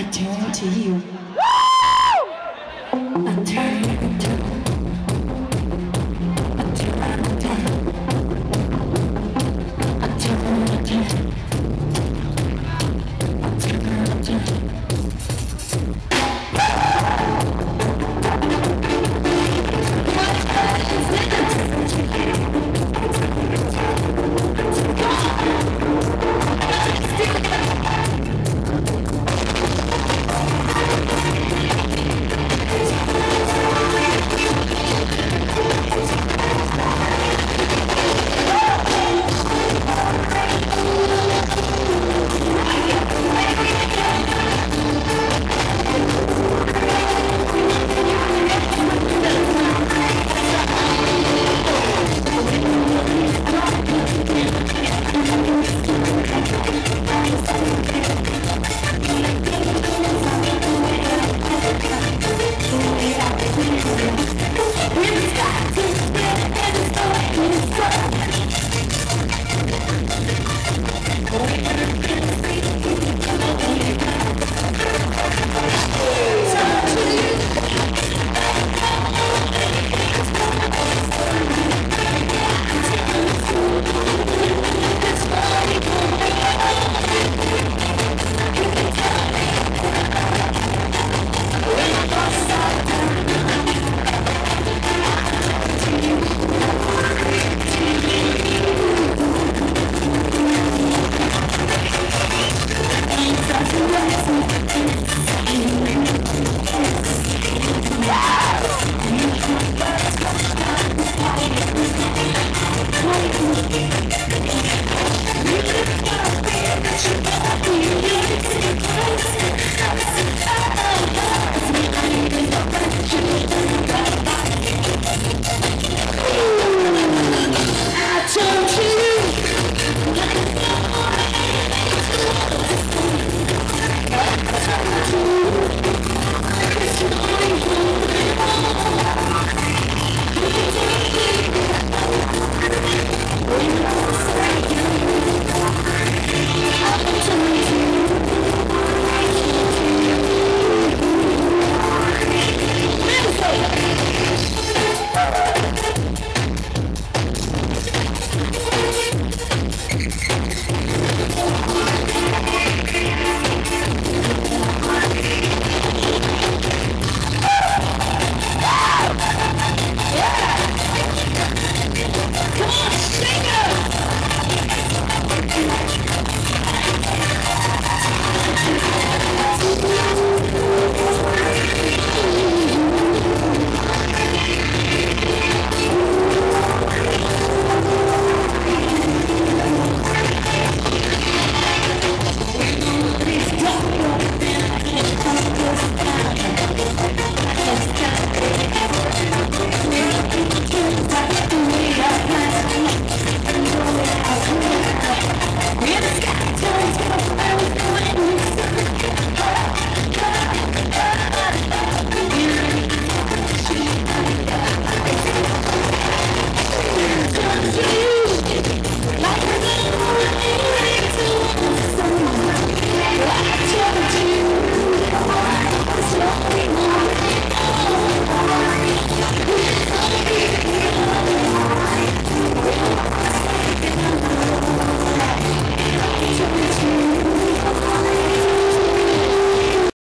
I turn to you.